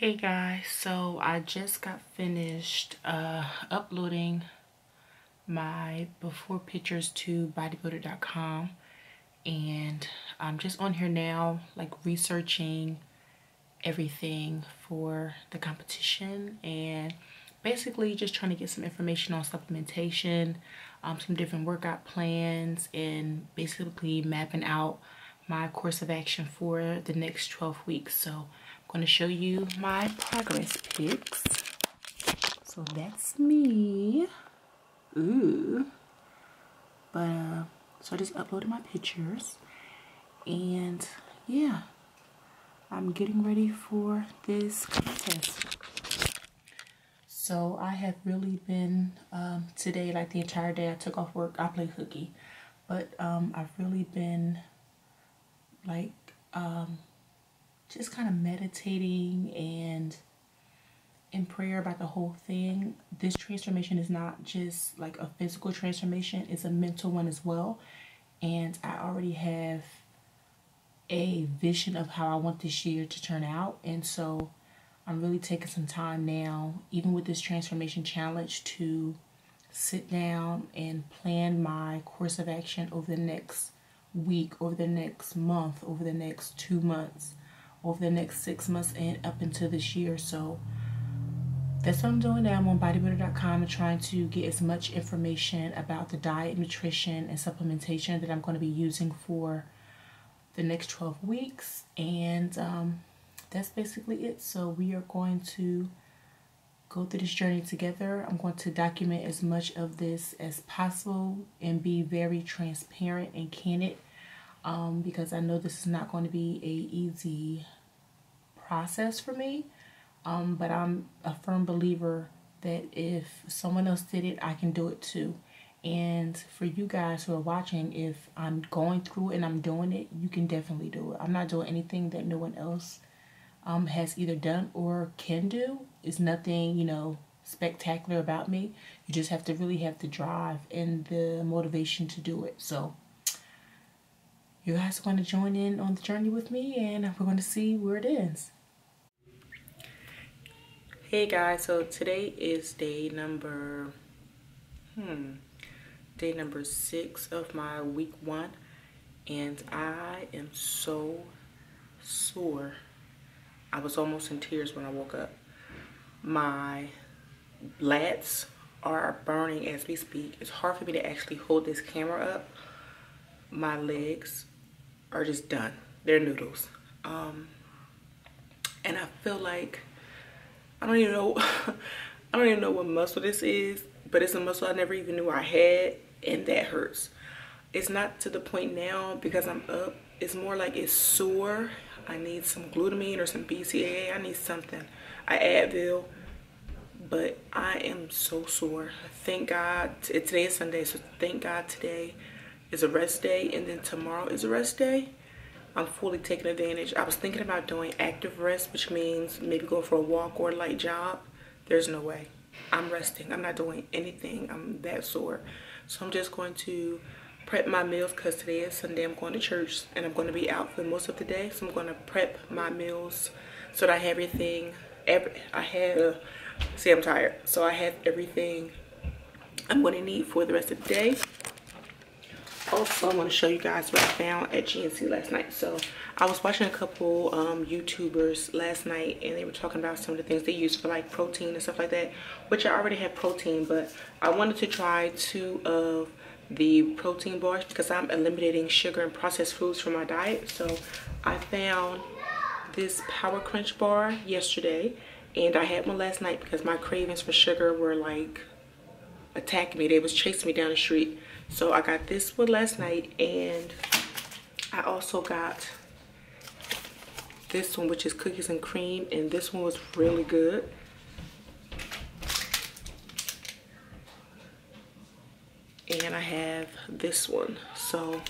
Hey guys, so I just got finished uh, uploading my before pictures to bodybuilder.com and I'm just on here now like researching everything for the competition and basically just trying to get some information on supplementation, um, some different workout plans and basically mapping out my course of action for the next 12 weeks. So going to show you my progress pics. So that's me. Ooh. But, uh, so I just uploaded my pictures. And, yeah. I'm getting ready for this contest. So I have really been, um, today, like the entire day I took off work, I played hooky. But, um, I've really been, like, um, just kind of meditating and in prayer about the whole thing. This transformation is not just like a physical transformation, it's a mental one as well. And I already have a vision of how I want this year to turn out. And so I'm really taking some time now, even with this transformation challenge, to sit down and plan my course of action over the next week, over the next month, over the next two months over the next six months and up into this year. So that's what I'm doing now. I'm on bodybuilder.com and trying to get as much information about the diet, nutrition, and supplementation that I'm going to be using for the next 12 weeks. And um, that's basically it. So we are going to go through this journey together. I'm going to document as much of this as possible and be very transparent and candid um, because I know this is not going to be a easy process for me. Um, but I'm a firm believer that if someone else did it, I can do it too. And for you guys who are watching, if I'm going through and I'm doing it, you can definitely do it. I'm not doing anything that no one else um, has either done or can do. It's nothing, you know, spectacular about me. You just have to really have the drive and the motivation to do it. So you guys are going to join in on the journey with me and we're going to see where it ends. Hey guys, so today is day number, hmm, day number six of my week one and I am so sore. I was almost in tears when I woke up. My lats are burning as we speak. It's hard for me to actually hold this camera up. My legs are just done. They're noodles. Um, and I feel like, I don't even know, I don't even know what muscle this is, but it's a muscle I never even knew I had, and that hurts. It's not to the point now because I'm up. It's more like it's sore. I need some glutamine or some BCAA. I need something. I Advil, but I am so sore. Thank God. Today is Sunday, so thank God today is a rest day and then tomorrow is a rest day, I'm fully taking advantage. I was thinking about doing active rest, which means maybe go for a walk or a light job. There's no way. I'm resting. I'm not doing anything. I'm that sore. So I'm just going to prep my meals because today is Sunday. I'm going to church and I'm going to be out for most of the day. So I'm going to prep my meals so that I have everything. Every, I have, uh, see I'm tired. So I have everything I'm going to need for the rest of the day also I want to show you guys what I found at GNC last night. So I was watching a couple um, YouTubers last night and they were talking about some of the things they use for like protein and stuff like that, which I already have protein, but I wanted to try two of the protein bars because I'm eliminating sugar and processed foods from my diet. So I found this Power Crunch bar yesterday and I had one last night because my cravings for sugar were like attacking me. They was chasing me down the street. So I got this one last night and I also got this one which is cookies and cream and this one was really good. And I have this one. So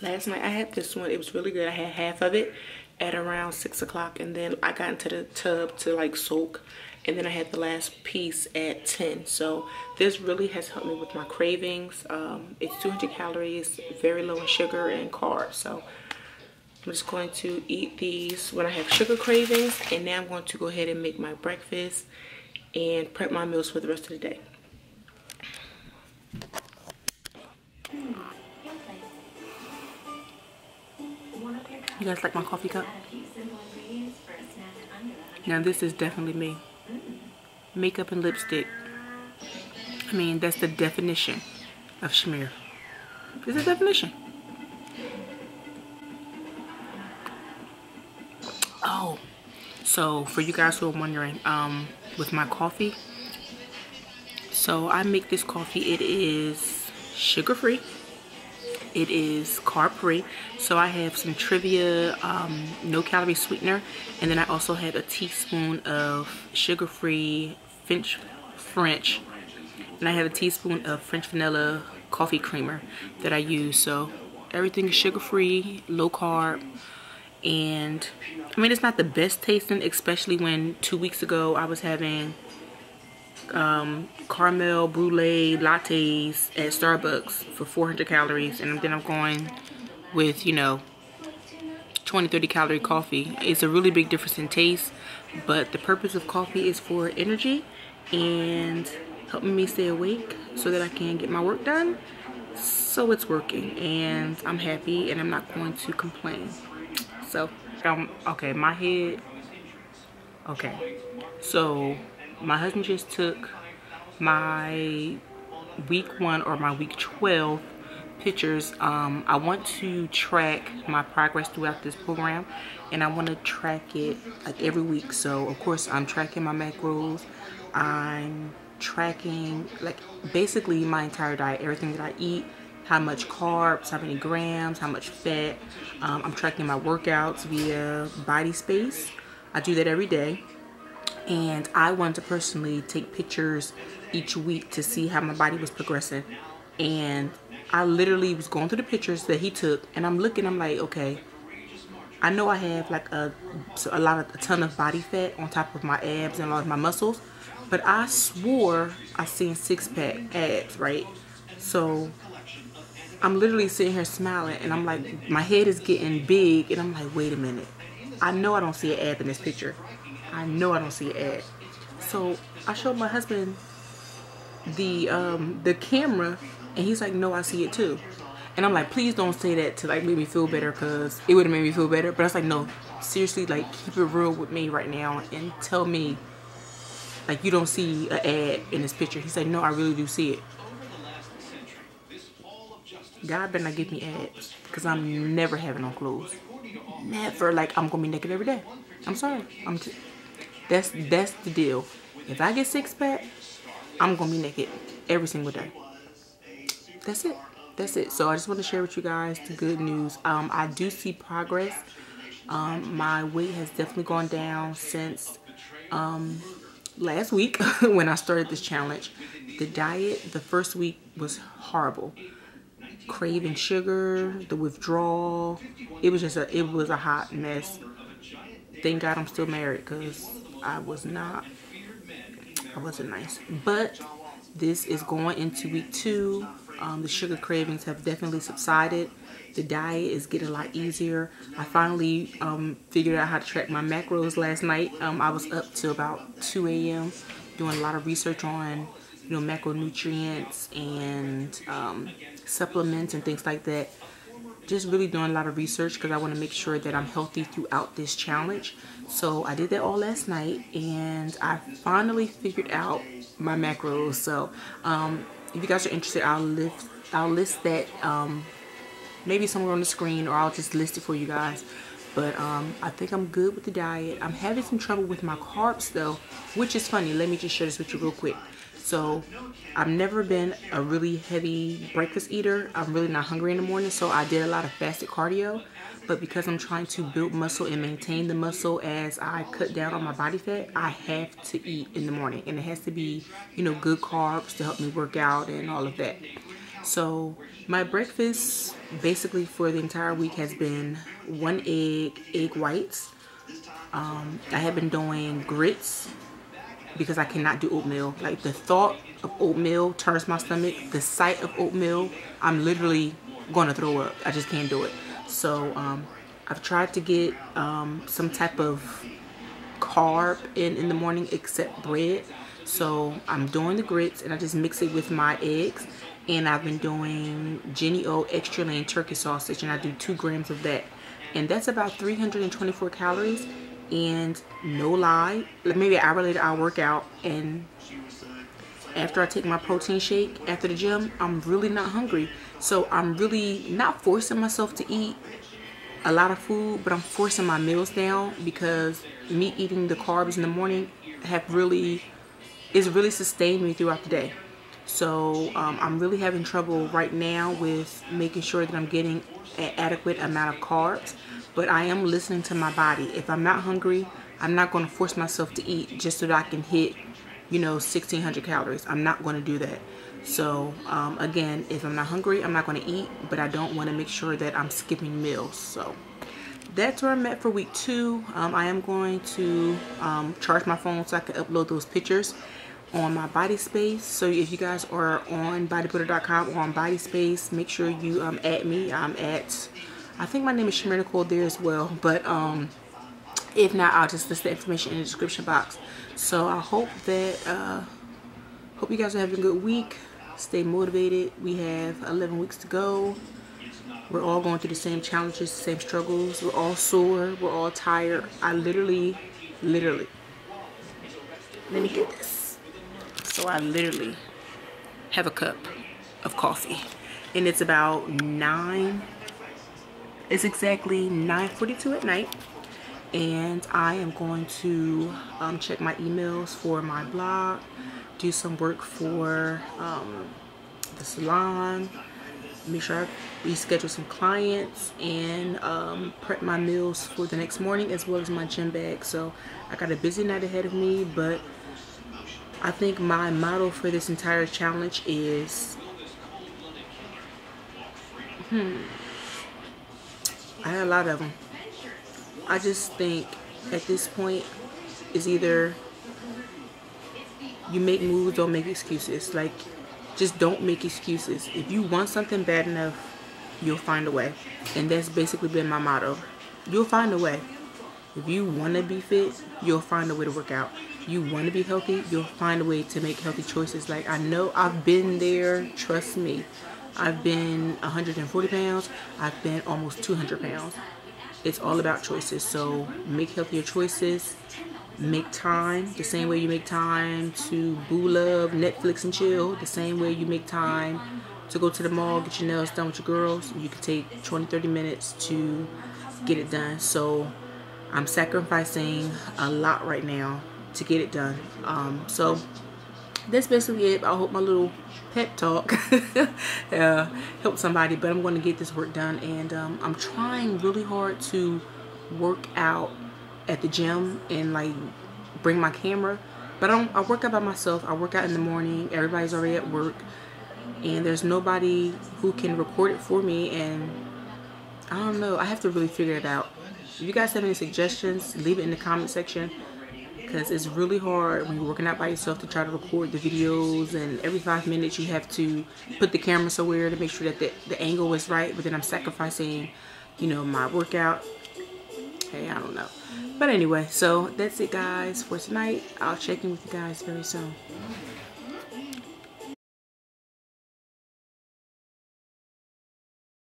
last night I had this one. It was really good. I had half of it at around six o'clock and then I got into the tub to like soak and then I had the last piece at 10 so this really has helped me with my cravings um, it's 200 calories very low in sugar and carbs so I'm just going to eat these when I have sugar cravings. And now I'm going to go ahead and make my breakfast and prep my meals for the rest of the day. You guys like my coffee cup? Now this is definitely me. Makeup and lipstick. I mean, that's the definition of schmear. Is the definition. Oh, so for you guys who are wondering, um, with my coffee, so I make this coffee, it is sugar-free it is carb free so I have some Truvia um, no calorie sweetener and then I also have a teaspoon of sugar free French French and I have a teaspoon of French vanilla coffee creamer that I use. So everything is sugar free low carb and I mean it's not the best tasting especially when two weeks ago I was having um, caramel brulee lattes at Starbucks for 400 calories and then I'm going with you know 20 30 calorie coffee it's a really big difference in taste but the purpose of coffee is for energy and helping me stay awake so that I can get my work done. So it's working and I'm happy and I'm not going to complain. So um, okay my head okay. So my husband just took my week one or my week 12 pictures. Um, I want to track my progress throughout this program and I want to track it like every week. So of course I'm tracking my macros. I'm tracking like basically my entire diet everything that I eat how much carbs how many grams how much fat. Um, I'm tracking my workouts via BodySpace. I do that every day and I want to personally take pictures each week to see how my body was progressing. And I literally was going through the pictures that he took and I'm looking I'm like okay. I know I have like a, a lot of a ton of body fat on top of my abs and a lot of my muscles but I swore I seen six-pack abs right? So I'm literally sitting here smiling and I'm like my head is getting big and I'm like wait a minute. I know I don't see an ab in this picture. I know I don't see an ad. So I showed my husband the um, the camera and he's like, no, I see it too. And I'm like, please don't say that to like make me feel better because it would have made me feel better. But I was like, no, seriously, like keep it real with me right now and tell me like you don't see an ad in this picture. He said, no, I really do see it. God better not give me ads because I'm never having on clothes. Never. Like I'm gonna be naked every day. I'm sorry. I'm. That's that's the deal. If I get six pack, I'm gonna be naked every single day. That's it. That's it. So I just want to share with you guys the good news. Um, I do see progress. Um, my weight has definitely gone down since um, last week when I started this challenge. The diet, the first week was horrible. Craving sugar, the withdrawal. It was just a, it was a hot mess. Thank God I'm still married because I was not, I wasn't nice. But this is going into week two. Um, the sugar cravings have definitely subsided. The diet is getting a lot easier. I finally um, figured out how to track my macros last night. Um, I was up to about 2 a.m. doing a lot of research on you know macronutrients and um, supplements and things like that just really doing a lot of research because I want to make sure that I'm healthy throughout this challenge. So I did that all last night and I finally figured out my macros. So um, if you guys are interested, I'll list, I'll list that um, maybe somewhere on the screen or I'll just list it for you guys. But um, I think I'm good with the diet. I'm having some trouble with my carbs though, which is funny. Let me just share this with you real quick. So I've never been a really heavy breakfast eater. I'm really not hungry in the morning, so I did a lot of fasted cardio. But because I'm trying to build muscle and maintain the muscle as I cut down on my body fat, I have to eat in the morning. And it has to be, you know, good carbs to help me work out and all of that. So my breakfast basically for the entire week has been one egg, egg whites. Um, I have been doing grits because I cannot do oatmeal. Like the thought of oatmeal turns my stomach. The sight of oatmeal, I'm literally going to throw up. I just can't do it. So um, I've tried to get um, some type of carb in in the morning except bread. So I'm doing the grits and I just mix it with my eggs. And I've been doing Jennie-O extra lean turkey sausage and I do two grams of that. And that's about 324 calories. And no lie, maybe an hour later I'll work out and after I take my protein shake after the gym, I'm really not hungry. So I'm really not forcing myself to eat a lot of food, but I'm forcing my meals down because me eating the carbs in the morning have really, is really sustained me throughout the day. So um, I'm really having trouble right now with making sure that I'm getting an adequate amount of carbs, but I am listening to my body. If I'm not hungry, I'm not going to force myself to eat just so that I can hit, you know, 1600 calories. I'm not going to do that. So um, again, if I'm not hungry, I'm not going to eat, but I don't want to make sure that I'm skipping meals. So that's where I'm at for week two. Um, I am going to um, charge my phone so I can upload those pictures on my BodySpace so if you guys are on bodybuilder.com or on BodySpace make sure you um add me i'm at i think my name is Chimere Nicole there as well but um if not i'll just list the information in the description box so i hope that uh hope you guys are having a good week stay motivated. We have 11 weeks to go. We're all going through the same challenges, the same struggles. We're all sore. We're all tired. I literally, literally, let me get this. So I literally have a cup of coffee. And it's about 9, it's exactly 9.42 at night. And I am going to um, check my emails for my blog do some work for um, the salon, make sure I reschedule some clients and um, prep my meals for the next morning as well as my gym bag. So I got a busy night ahead of me, but I think my motto for this entire challenge is, hmm, I had a lot of them. I just think at this point is either you make moves, don't make excuses. Like, just don't make excuses. If you want something bad enough, you'll find a way. And that's basically been my motto. You'll find a way. If you want to be fit, you'll find a way to work out. You want to be healthy, you'll find a way to make healthy choices. Like, I know I've been there. Trust me. I've been 140 pounds. I've been almost 200 pounds. It's all about choices. So make healthier choices make time the same way you make time to boo love netflix and chill the same way you make time to go to the mall get your nails done with your girls. You can take 20 30 minutes to get it done. So i'm sacrificing a lot right now to get it done. Um, so that's basically it i hope my little pep talk uh, help somebody but i'm going to get this work done. And um, i'm trying really hard to work out at the gym and like bring my camera but I I work out by myself. I work out in the morning. Everybody's already at work. And there's nobody who can record it for me. And I don't know. I have to really figure it out. If you guys have any suggestions leave it in the comment section because it's really hard when you're working out by yourself to try to record the videos and every five minutes you have to put the camera somewhere to make sure that the, the angle is right but then I'm sacrificing you know my workout hey I don't know but anyway, so that's it guys for tonight. I'll check in with you guys very soon.